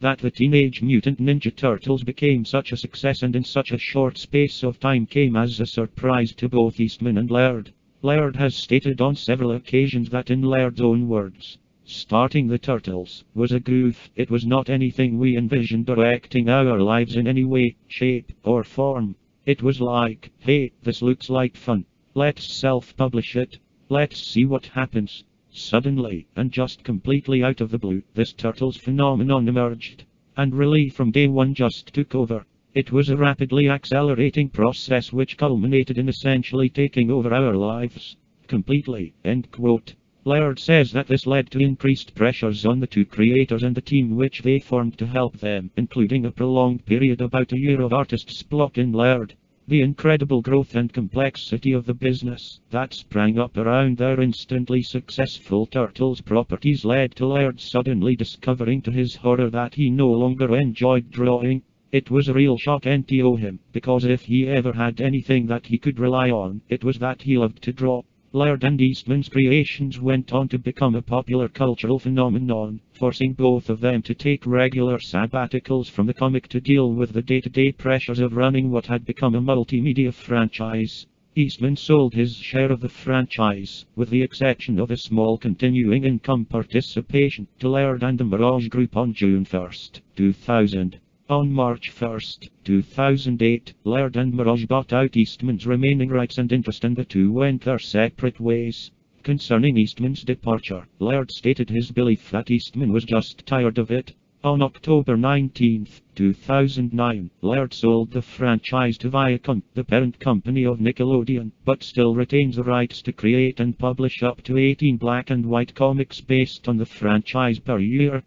That the Teenage Mutant Ninja Turtles became such a success and in such a short space of time came as a surprise to both Eastman and Laird. Laird has stated on several occasions that in Laird's own words, Starting the Turtles was a goof. It was not anything we envisioned directing our lives in any way, shape, or form. It was like, hey, this looks like fun. Let's self-publish it. Let's see what happens. Suddenly, and just completely out of the blue, this Turtles phenomenon emerged. And really from day one just took over. It was a rapidly accelerating process which culminated in essentially taking over our lives. Completely. End quote. Laird says that this led to increased pressures on the two creators and the team which they formed to help them, including a prolonged period about a year of artists block in Laird. The incredible growth and complexity of the business that sprang up around their instantly successful Turtles properties led to Laird suddenly discovering to his horror that he no longer enjoyed drawing. It was a real shock and to him, because if he ever had anything that he could rely on, it was that he loved to draw. Laird and Eastman's creations went on to become a popular cultural phenomenon, forcing both of them to take regular sabbaticals from the comic to deal with the day-to-day pressures of running what had become a multimedia franchise. Eastman sold his share of the franchise, with the exception of a small continuing income participation, to Laird and the Mirage Group on June 1, 2000. On March 1, 2008, Laird and Mirage bought out Eastman's remaining rights and interest and the two went their separate ways. Concerning Eastman's departure, Laird stated his belief that Eastman was just tired of it. On October 19, 2009, Laird sold the franchise to Viacom, the parent company of Nickelodeon, but still retains the rights to create and publish up to 18 black and white comics based on the franchise per year.